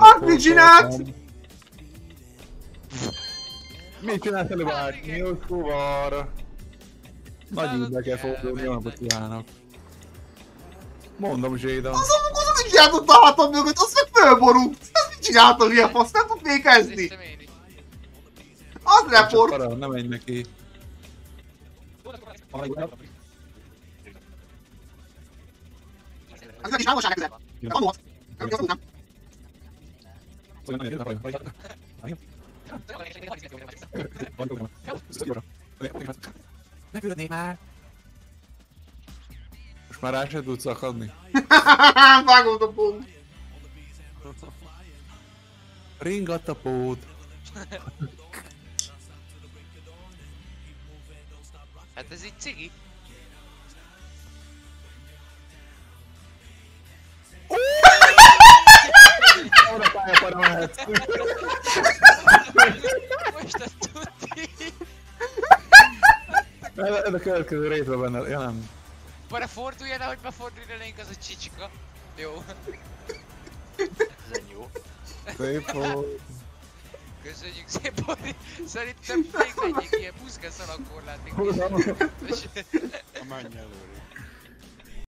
Hát, mit csinált? Mit csinált előbb át? Nyílt kuvar. Nagy ízbe kell fordulni, jó napot kívánok. Mondom, Zsédan. Az a az mit csináltott a hátam mögött, az meg fölborult. Ez mit csináltok ilyen fasz, nem tud is. Az report. nem menj neki. Ez nem is álmosság közel. Nem volt. Nem tudtam. Ne fürödnék már! Most már rá se tudsz akadni. Vágott a pont. Ringadt a pót. Hát ez így cigi. Arra mehetsz. Most ezt tudti. Ez a következő részben benne, ja nem. Bara fordulj el, hogy beforduljanénk az a csicsika. Jó. Ezen jó. Szép volt. Köszönjük szépen, Bori. Szerintem még menjünk ilyen. Ha menj előre.